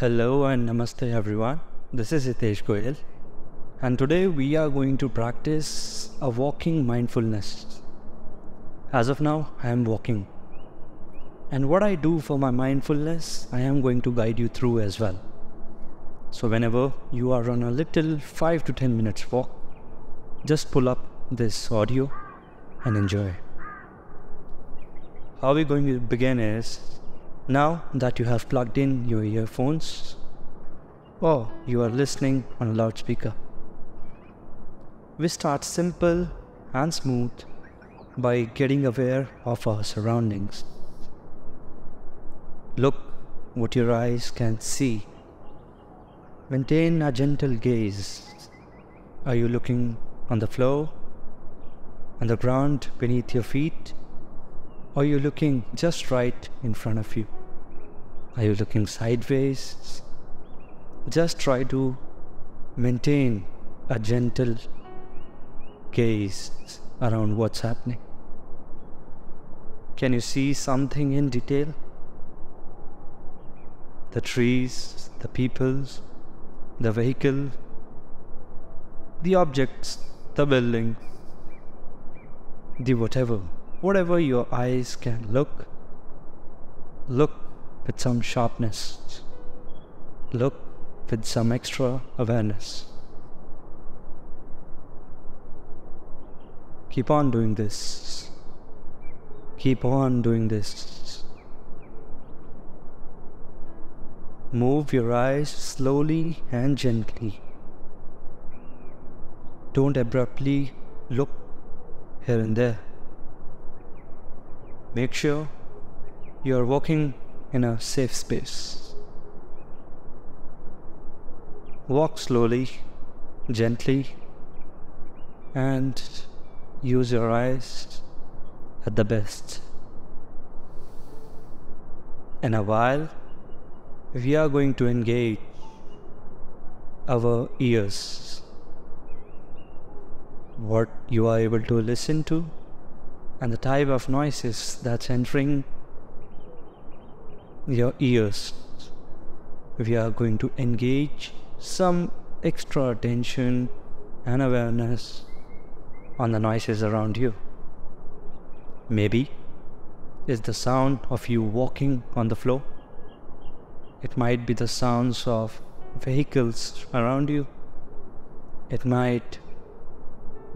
Hello and namaste everyone. This is Hitesh Goyal, and today we are going to practice a walking mindfulness. As of now, I am walking. And what I do for my mindfulness, I am going to guide you through as well. So, whenever you are on a little 5 to 10 minutes walk, just pull up this audio and enjoy. How we're going to begin is now that you have plugged in your earphones or you are listening on a loudspeaker. We start simple and smooth by getting aware of our surroundings. Look what your eyes can see. Maintain a gentle gaze. Are you looking on the floor, on the ground beneath your feet? Or are you looking just right in front of you? Are you looking sideways? Just try to maintain a gentle gaze around what's happening. Can you see something in detail? The trees, the peoples, the vehicle, the objects, the building, the whatever, whatever your eyes can look, look with some sharpness, look with some extra awareness. Keep on doing this. Keep on doing this. Move your eyes slowly and gently. Don't abruptly look here and there. Make sure you are walking in a safe space. Walk slowly, gently, and use your eyes at the best. In a while, we are going to engage our ears. What you are able to listen to and the type of noises that's entering your ears. We are going to engage some extra attention and awareness on the noises around you. Maybe it's the sound of you walking on the floor. It might be the sounds of vehicles around you. It might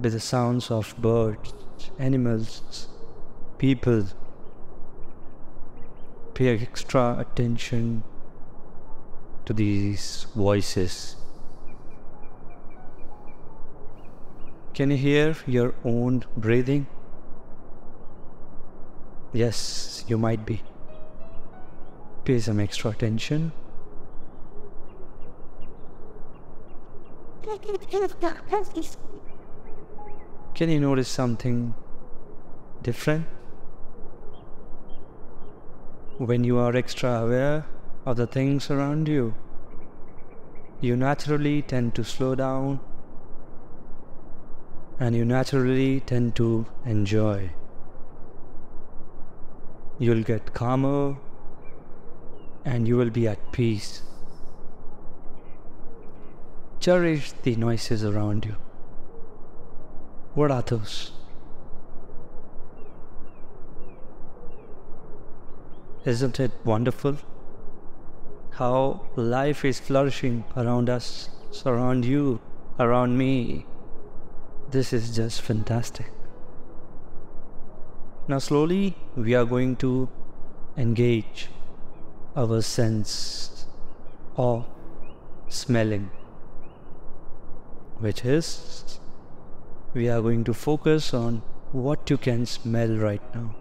be the sounds of birds, animals, people. Pay extra attention to these voices. Can you hear your own breathing? Yes, you might be. Pay some extra attention. Can you notice something different? When you are extra aware of the things around you, you naturally tend to slow down and you naturally tend to enjoy. You'll get calmer and you will be at peace. Cherish the noises around you. What are those? Isn't it wonderful how life is flourishing around us, around you, around me? This is just fantastic. Now, slowly, we are going to engage our sense of smelling, which is we are going to focus on what you can smell right now.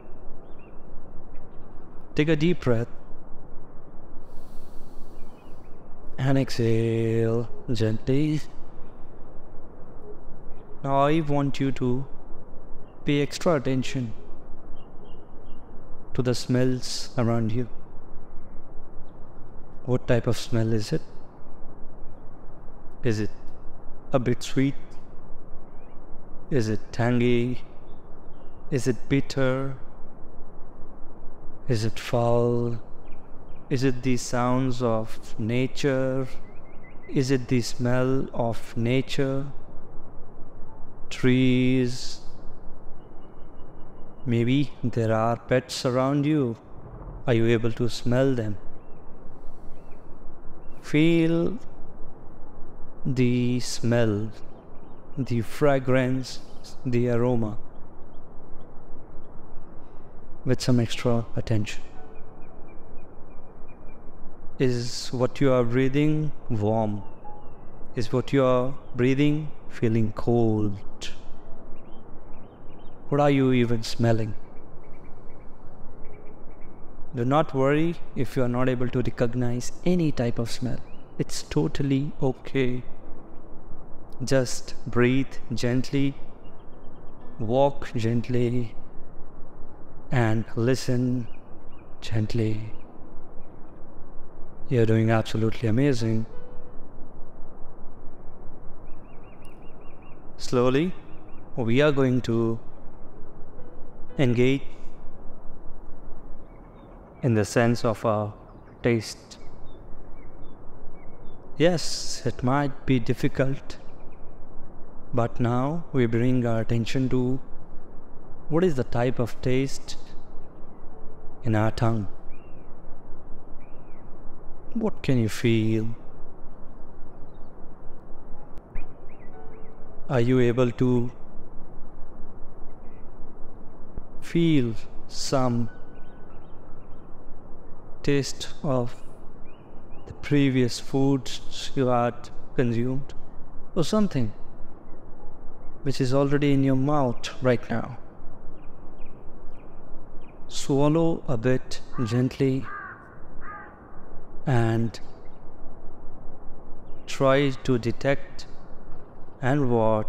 Take a deep breath and exhale gently. Now, I want you to pay extra attention to the smells around you. What type of smell is it? Is it a bit sweet? Is it tangy? Is it bitter? Is it foul? Is it the sounds of nature? Is it the smell of nature? Trees? Maybe there are pets around you. Are you able to smell them? Feel the smell, the fragrance, the aroma with some extra attention. Is what you are breathing warm? Is what you are breathing feeling cold? What are you even smelling? Do not worry if you are not able to recognize any type of smell. It's totally okay. Just breathe gently, walk gently, and listen gently. You're doing absolutely amazing. Slowly, we are going to engage in the sense of a taste. Yes, it might be difficult, but now we bring our attention to what is the type of taste in our tongue? What can you feel? Are you able to feel some taste of the previous foods you had consumed or something which is already in your mouth right now? Swallow a bit gently and try to detect and watch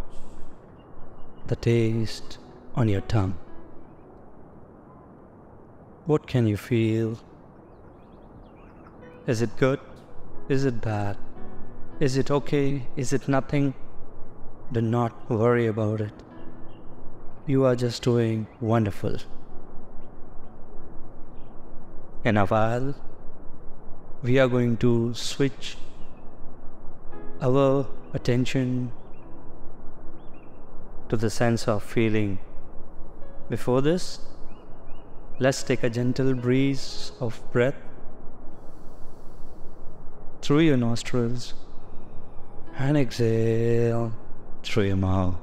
the taste on your tongue. What can you feel? Is it good? Is it bad? Is it okay? Is it nothing? Do not worry about it. You are just doing wonderful. In a while, we are going to switch our attention to the sense of feeling. Before this, let's take a gentle breeze of breath through your nostrils and exhale through your mouth.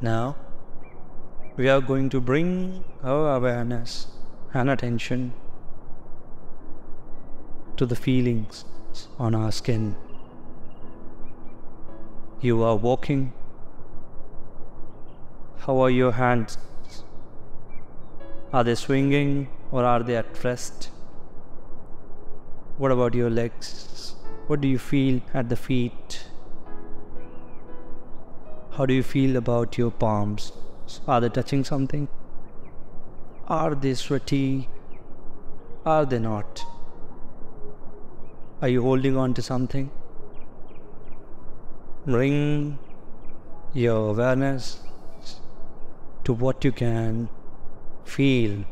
Now, we are going to bring our awareness and attention to the feelings on our skin. You are walking. How are your hands? Are they swinging or are they at rest? What about your legs? What do you feel at the feet? How do you feel about your palms? Are they touching something? Are they sweaty? Are they not? Are you holding on to something? Bring your awareness to what you can feel.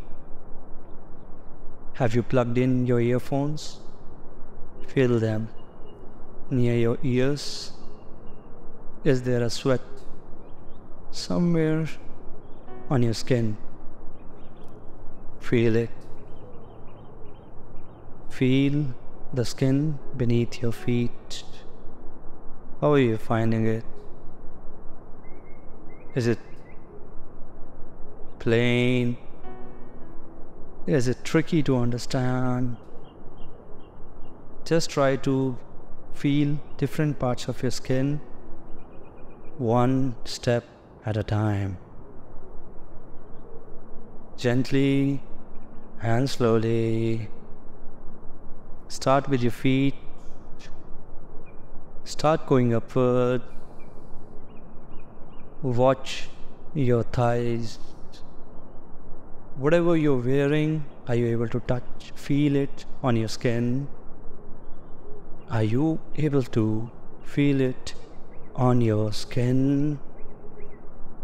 Have you plugged in your earphones? Feel them near your ears. Is there a sweat somewhere on your skin. Feel it. Feel the skin beneath your feet. How are you finding it? Is it plain? Is it tricky to understand? Just try to feel different parts of your skin one step at a time gently and slowly. Start with your feet. Start going upward. Watch your thighs. Whatever you're wearing, are you able to touch, feel it on your skin? Are you able to feel it on your skin,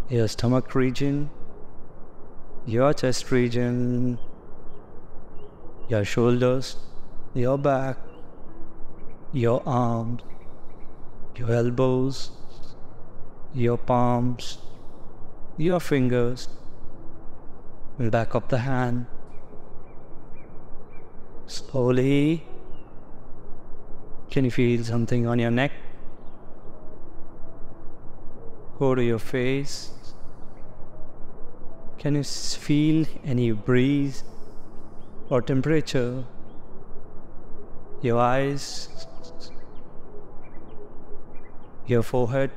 your stomach region? Your chest region, your shoulders, your back, your arms, your elbows, your palms, your fingers, and back of the hand. Slowly, can you feel something on your neck? Go to your face. Can you feel any breeze or temperature? Your eyes, your forehead,